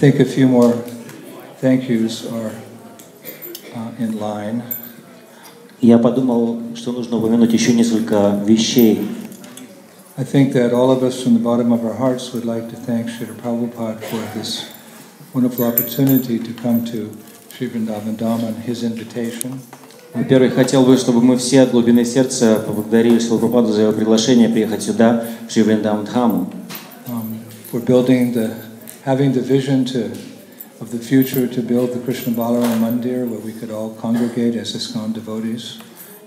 think a few more thank yous are uh, in line. Я подумал, что нужно упомянуть еще несколько вещей. I think that all of us from the bottom of our hearts would like to thank Srila Prabhupada for this wonderful opportunity to come to Sri Vrindavan Dham on his invitation. Во-первых, хотел бы, чтобы мы все от глубины сердца поблагодарили Шилапрападу за его приглашение приехать сюда, в Шри Вриндаван Дхаму, um, for building the, having the vision to, of the future to build the Krishna Balaram Mandir where we could all congregate as ISKCON devotees.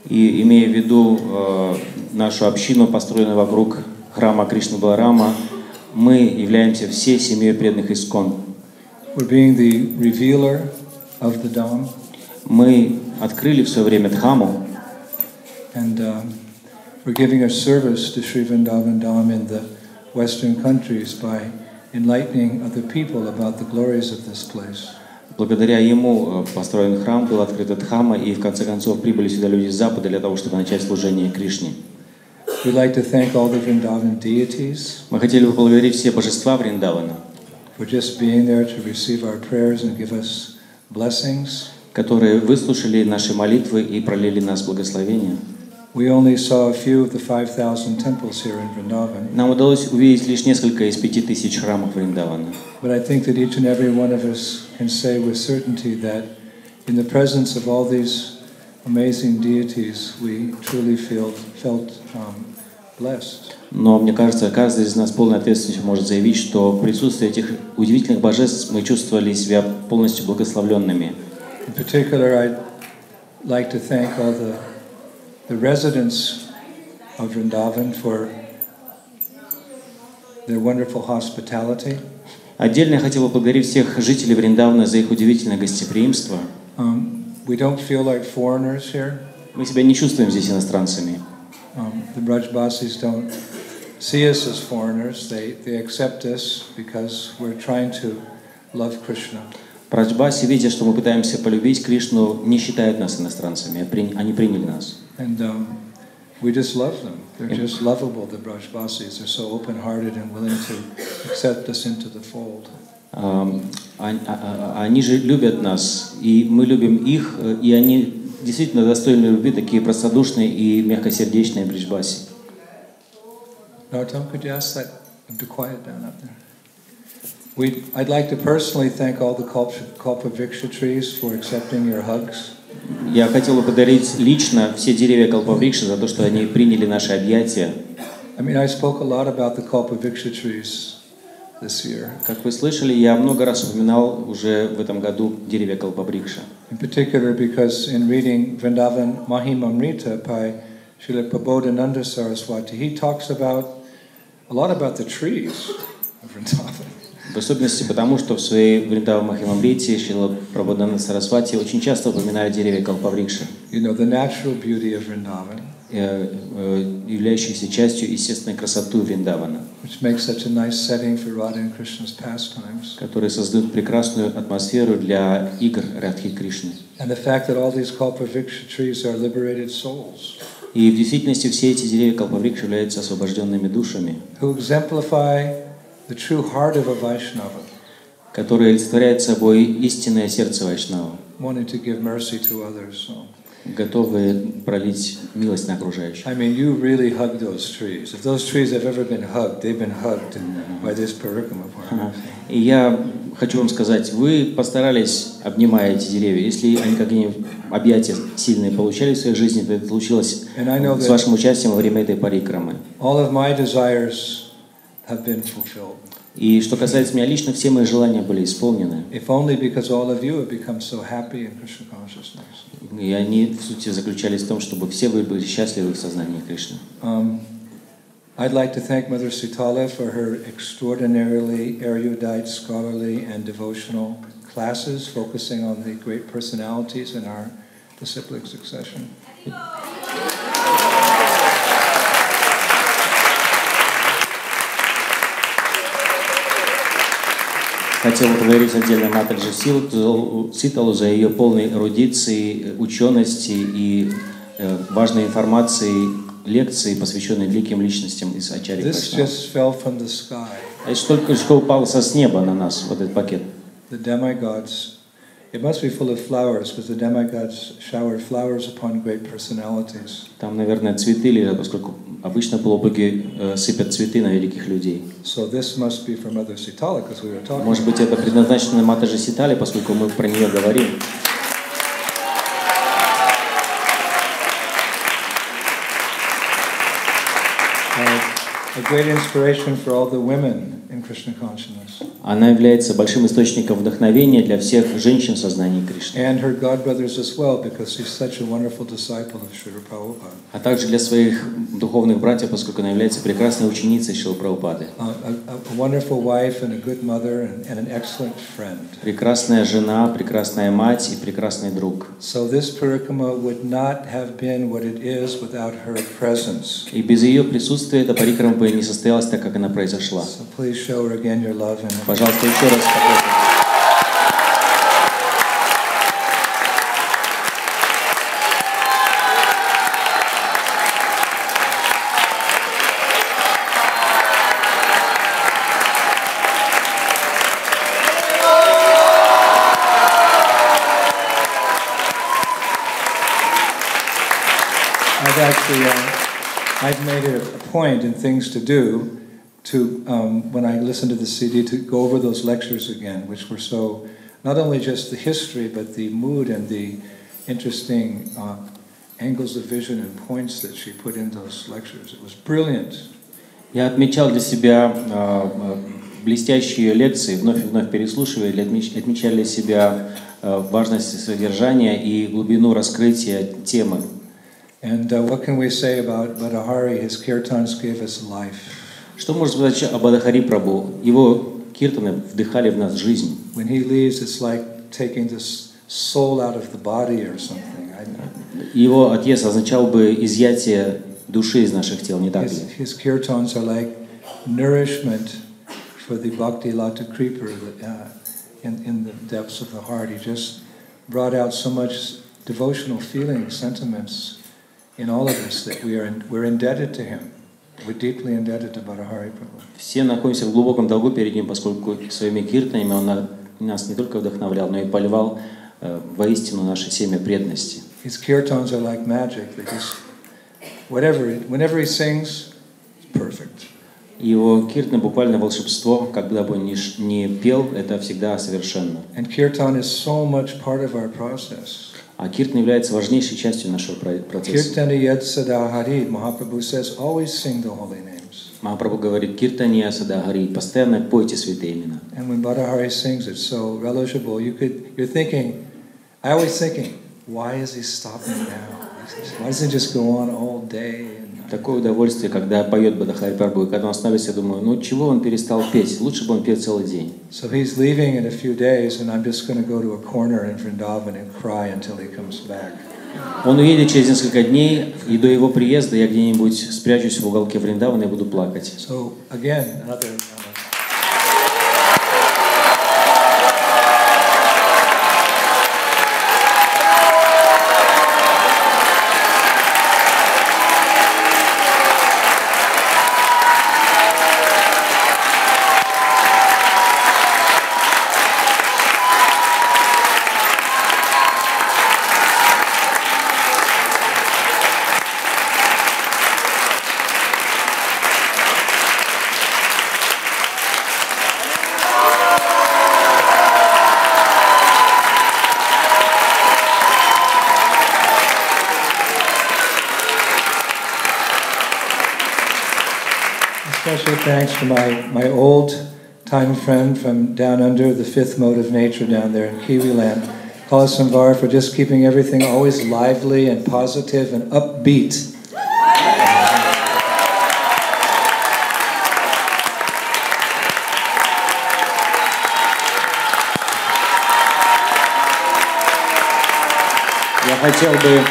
и имея в виду э, нашу общину, построенную вокруг храма Кришны Баларама, мы являемся все семьей преданных Искон. We're being the revealer of the Dham Мы открыли в свое время Дхаму, and um, we're giving a service to Sri Vrindavan Dham in the Western countries by enlightening other people about the glories of this place. Благодаря ему э, построен храм, была открыта Дхама, и в конце концов прибыли сюда люди с Запада для того, чтобы начать служение Кришне. We'd like to thank all the Vrindavan deities Мы хотели бы поблагодарить все божества Вриндавана, for just being there to receive our prayers and give us blessings. которые выслушали наши молитвы и пролили нас благословения. We only saw a few of the 5,000 temples here in Vrindavan, Нам удалось увидеть лишь несколько из пяти тысяч храмов Вриндавана. but I think that each and every one of us can say with certainty that in the presence of all these amazing deities, we truly feel, felt um, blessed. Но мне кажется, каждый из нас полной ответственностью может заявить, что в присутствии этих удивительных божеств мы чувствовали себя полностью благословленными. In particular, I'd like to thank all the, the residents of Vrindavan for their wonderful hospitality. Отдельно я хотел бы поблагодарить всех жителей Вриндавана за их удивительное гостеприимство. Um, we don't feel like foreigners here. Мы себя не чувствуем здесь иностранцами. Um, the Brajbasis don't see us as foreigners. They, they accept us because we're trying to love Krishna. Праджбаси, видя, что мы пытаемся полюбить Кришну, не считают нас иностранцами, а они приняли нас. And um, we just love them. They're just lovable, the Brajbasis. They're so open-hearted and willing to accept us into the fold. Ам, ань- а- а- Они же любят нас, и мы любим их, э, и они действительно достойны любви, такие простодушные и мягкосердечные Бриджбаси. Nartam, could you ask that to quiet down up there? We, I'd like to personally thank all the Kalpa, Kalpaviksha trees for accepting your hugs. Я хотел бы подарить лично все деревья Калпаврикши за то, что они приняли наши объятия. I mean, I spoke a lot about the Kalpaviksha trees this year. Как вы слышали, я много раз упоминал уже в этом году деревья Калпаврикша. In particular, because in reading Vrindavan Mahimamrita by Srila Prabodhananda Saraswati, he talks about a lot about the trees of Vrindavan. В особенности потому, что в своей Вриндава Махимамрите Шила Прабхадананда Сарасвати очень часто упоминают деревья Калпаврикши, You know, the natural beauty of Vrindavan, э, э, являющиеся частью естественной красоты Вриндавана, nice которые создают прекрасную атмосферу для игр Радхи Кришны. And the fact that all these Kalpaviksha trees are liberated souls. И в действительности все эти деревья Калпаврикши являются освобожденными душами, who exemplify the true heart of a Vaishnava, которые олицетворяют собой истинное сердце Вайшнава, wanting to give mercy to others. So, готовые пролить милость на окружающих. I mean, you really hug those trees. If those trees have ever been hugged, they've been hugged by this parikama party. И я хочу вам сказать, вы постарались, обнимая эти деревья, если они какие-нибудь объятия сильные получали в своей жизни, то это случилось с вашим участием во время этой парикрамы. all of my desires have been fulfilled. И что касается меня лично, все мои желания были исполнены. If only because all of you have become so happy in Krishna consciousness. И они, в сути, заключались в том, чтобы все вы были счастливы в сознании Кришны. Um, I'd like to thank Mother Sitala for her extraordinarily erudite, scholarly, and devotional classes focusing on the great personalities in our disciplic succession. Хотел поблагодарить отдельно Матаджи Ситалу, за ее полной эрудиции, учености и э, важной информации, лекции, посвященные великим личностям из Ачари sky. А это только что упало со с неба на нас, вот этот пакет. the demigods, Там, наверное, цветы лежат, поскольку обычно полубоги э, сыпят цветы на великих людей. So this must be from Mother Sitala because we were talking. Может быть, это предназначено Матаджи Ситали, поскольку мы про нее говорим. Uh, a great inspiration for all the women in Krishna consciousness. Она является большим источником вдохновения для всех женщин в сознании Кришны, And her godbrothers as well because she's such a wonderful disciple of Srila Prabhupada. а также для своих духовных братьев, поскольку она является прекрасной ученицей Шил Прабхупады. A, a wonderful wife and a good mother and, and an excellent friend. Прекрасная жена, прекрасная мать и прекрасный друг. И без ее присутствия эта парикрама бы не состоялась так, как она произошла. So Пожалуйста, еще раз похлопаем. I've actually, uh, I've made it a point in things to do to, um, when I listen to the CD, to go over those lectures again, which were so, not only just the history, but the mood and the interesting uh, angles of vision and points that she put in those lectures. It was brilliant. Я отмечал для себя э, э, блестящие лекции, вновь и вновь переслушивая, или отмеч- отмечали для себя э, важность содержания и глубину раскрытия темы. And uh, what can we say about Badahari? His kirtans gave us life. Что можно сказать об Адахари Прабу? Его киртаны вдыхали в нас жизнь. When he leaves, it's like taking this soul out of the body or something. I, Его отъезд означал бы изъятие души из наших тел, не так his, ли? his kirtans are like nourishment for the bhakti lata creeper that, uh, in, in the depths of the heart. He just brought out so much devotional feelings, sentiments In all of us that we are in, we're indebted to him. We're deeply indebted to Badahari Prabhu. Все находимся в глубоком долгу перед ним, поскольку своими киртанами он на- нас не только вдохновлял, но и поливал э, воистину наше семя преданности. His kirtans are like magic. They just, whatever, whenever he sings, it's perfect. Его киртаны буквально волшебство, когда бы он ни, ни пел, это всегда совершенно. And kirtan is so much part of our process. А киртан является важнейшей частью нашего про- процесса. Mahaprabhu says, always sing the holy names. Махапрабху говорит, киртания садагари, постоянно пойте святые имена. And when Badahari sings, it's so relishable. You could, you're thinking, I always thinking, why is he stopping now? Why doesn't he just go on all day? Такое удовольствие, когда поет Бадахари Прабху, и когда он остановится, я думаю, ну чего он перестал петь? Лучше бы он пел целый день. so he's leaving in a few days, and I'm just going to go to a corner in Vrindavan and cry until he comes back. Он уедет через несколько дней, и до его приезда я где-нибудь спрячусь в уголке Вриндавана и буду плакать. So again, another. Special thanks to my, my old time friend from down under, the fifth mode of nature down there in Kiwi land, Kalasamvar, for just keeping everything always lively and positive and upbeat. Я хотел бы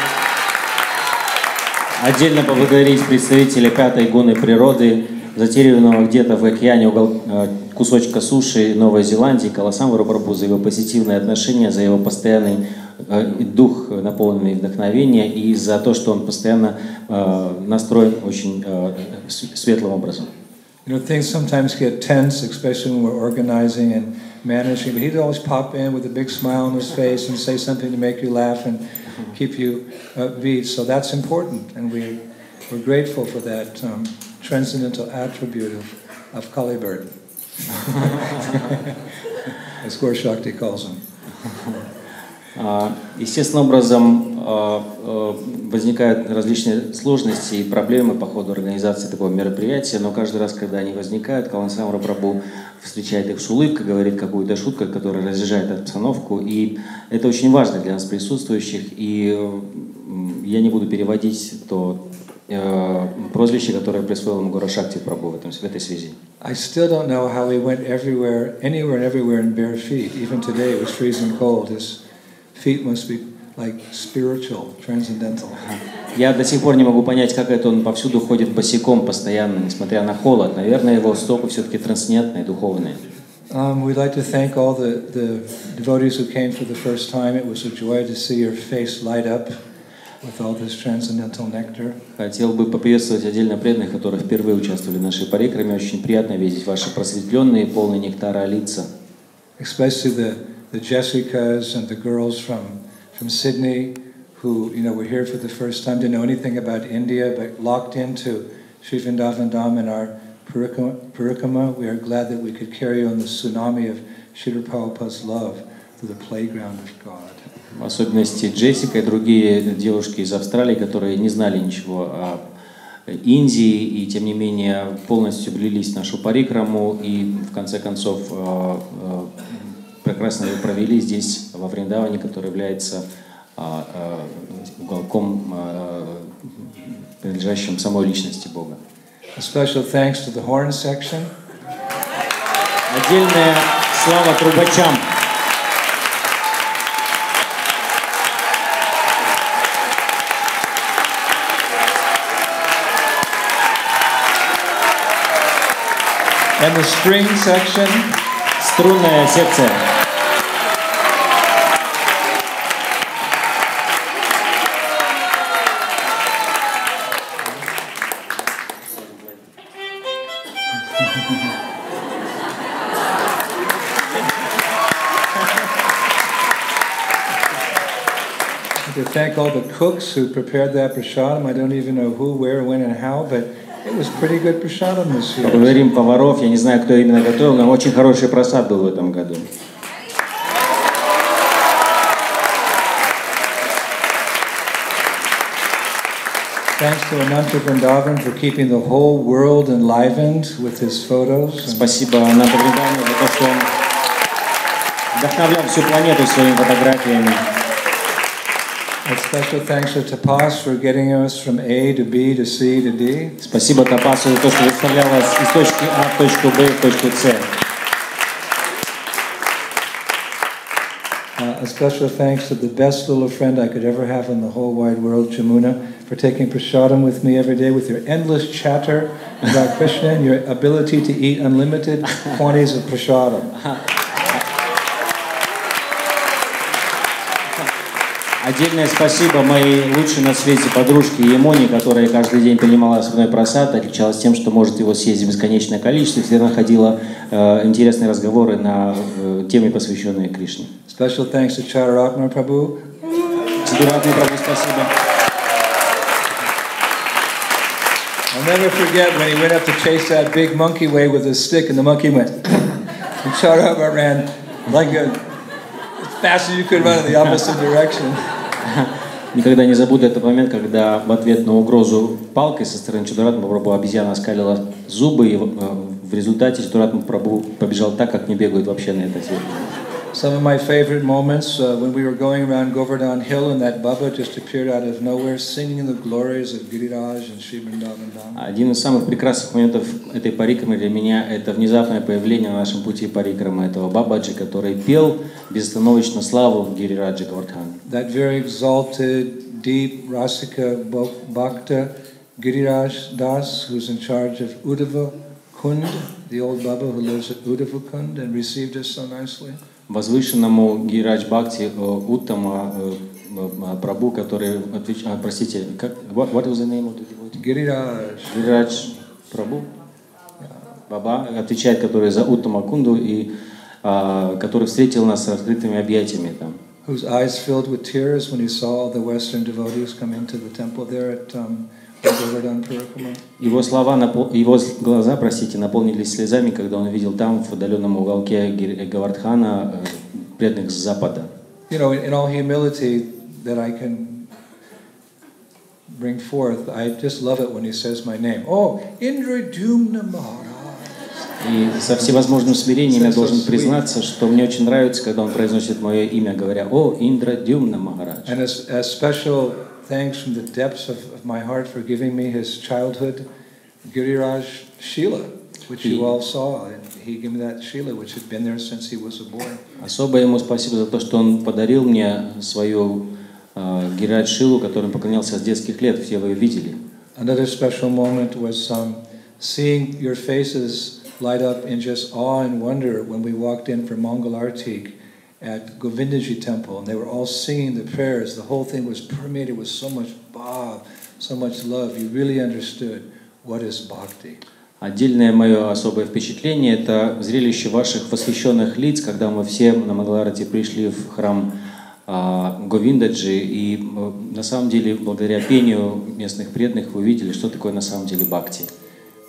отдельно поблагодарить представителя пятой гуны природы, затерянного где-то в океане угол, э, кусочка суши Новой Зеландии, Каласамвару Прабху за его позитивное отношение, за его постоянный э, дух, наполненный вдохновения, и за то, что он постоянно э, настроен очень э, светлым образом. You know, things sometimes get tense, especially when we're organizing and managing, but he'd always pop in with a big smile on his face and say something to make you laugh and keep you upbeat. So that's important, and we, we're grateful for that um, transcendental attribute of, of Kalibert, as Gor Shakti calls him. А, Естественным образом а, а, возникают различные сложности и проблемы по ходу организации такого мероприятия, но каждый раз, когда они возникают, Калансамра Прабу встречает их с улыбкой, говорит какую-то шутку, которая разряжает обстановку, и это очень важно для нас присутствующих, и я не буду переводить то прозвище, которое присвоил ему Гора Шакти Прабу в, этом, в этой связи. I still don't know how he went everywhere, anywhere and everywhere in bare feet. Even today it was freezing cold. His feet must be like spiritual, transcendental. Я до сих пор не могу понять, как это он повсюду ходит босиком постоянно, несмотря на холод. Наверное, его стопы все-таки трансцендентные, духовные. Um, we'd like to thank all the, the devotees who came for the first time. It was a joy to see your face light up with all this transcendental nectar. Хотел бы поприветствовать отдельно преданных, которые впервые участвовали в нашей парикраме. Очень приятно видеть ваши просветленные, полные нектара лица. especially the, the Jessicas and the girls from, from Sydney who, you know, were here for the first time, didn't know anything about India, but locked into Sri Vrindavan Dham and our parikama, parikama. We are glad that we could carry on the tsunami of Srila Prabhupada's love through the playground of God. В особенности Джессика и другие девушки из Австралии, которые не знали ничего о Индии и, тем не менее, полностью влились в нашу парикраму и, в конце концов, э, э, прекрасно ее провели здесь, во Вриндаване, который является э, э, уголком, э, принадлежащим самой личности Бога. A special thanks to the horn section. Отдельная слава трубачам. And the string section, Струнная секция. to thank all the cooks who prepared that prasadam. I don't even know who, where, when, and how, but Поблагодарим поваров. Я не знаю, кто именно готовил, но очень хороший просад был в этом году. Спасибо Нанта Вриндавану за то, что он вдохновлял всю планету своими фотографиями. a special thanks to Tapas for getting us from A to B to C to D. Спасибо Тапасу за то, что доставлял вас из точки А в точку Б в точку С. Uh, a special thanks to the best little friend I could ever have in the whole wide world, Jamuna, for taking prasadam with me every day with your endless chatter about Krishna and your ability to eat unlimited quantities of prasadam. Отдельное спасибо моей лучшей на свете подружке Емоне, которая каждый день принимала со мной просад, отличалась тем, что может его съесть бесконечное количество, всегда находила э, интересные разговоры на э, темы, посвященные Кришне. Special thanks to Chararatma Prabhu, Сидуратный Прабhu, спасибо. I'll never forget when he went up to chase that big monkey away with his stick, and the monkey went. and Charabha ran like a, fast as you could run in the opposite direction. Никогда не забуду этот момент, когда в ответ на угрозу палкой со стороны Чудуратма Прабу обезьяна оскалила зубы, и э, в результате Чудуратма Прабу побежал так, как не бегают вообще на этот свет. Some of my favorite moments uh, when we were going around Govardhan Hill and that Baba just appeared out of nowhere singing the glories of Giriraj and Sri Vrindavan Dham. Один из самых прекрасных моментов этой парикрамы для меня – это внезапное появление на нашем пути парикрамы этого Бабаджи, который пел безостановочно славу Гирираджи Гавардхан. That very exalted, deep Rasika Bhak- Bhakta Giriraj Das, who's in charge of Uddhava Kund, the old Baba who lives at Uddhava Kund and received us so nicely. Возвышенному Гирадж Бхакти э, Уттама э, э, Прабу, который, отвеч- а, простите, как, what, what was the name of the devotee? Giriraj. Гирадж Прабу, Баба, отвечает, который за Уттама Кунду, и а, который встретил нас с раскрытыми объятиями там. whose eyes filled with tears when he saw the Western devotees come into the temple there at um. Его слова, его глаза, простите, наполнились слезами, когда он увидел там, в отдаленном уголке Гавардхана, э, преданных с запада. You know, in all humility that I can bring forth, I just love it when he says my name. Oh, Indra Dumna Maharaj. И со всевозможным смирением я должен признаться, что мне очень нравится, когда он произносит мое имя, говоря «О, Индра Дюмна Махарадж». And as, as special thanks from the depths of, of my heart for giving me his childhood, Giriraj Sheila, which you all saw. And he gave me that Sheila, which had been there since he was a boy. Особо ему спасибо за то, что он подарил мне свою э, Гирадж Шилу, которой он поклонялся с детских лет, все вы ее видели. Another special moment was um, seeing your faces light up in just awe and wonder when we walked in for Mongol Artik At Govindaji temple, and they were all singing the prayers. The whole thing was permeated with so much bhav, so much love. You really understood what is bhakti. Отдельное мое особое впечатление – это зрелище ваших восхищенных лиц, когда мы все на Мангаларате пришли в храм а, Говиндаджи, и э, на самом деле, благодаря пению местных преданных, вы увидели, что такое на самом деле бхакти.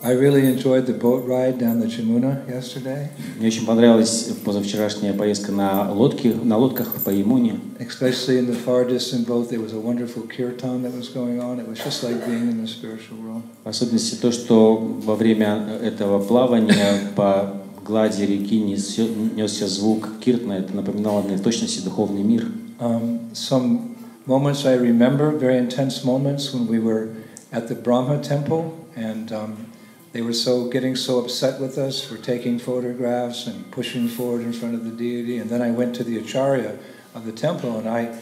I really enjoyed the boat ride down the Jamuna yesterday, Мне очень понравилась позавчерашняя поездка на лодке, на лодках по Ямуне. especially in the far distant boat. There was a wonderful kirtan that was going on. It was just like being in the spiritual world. В особенности то, что во время этого плавания по глади реки несся звук киртна, это напоминало мне в точности духовный мир. Um, some moments I remember, very intense moments when we were at the Brahma temple, and um, they were so getting so upset with us for taking photographs and pushing forward in front of the deity. And then I went to the acharya of the temple, and I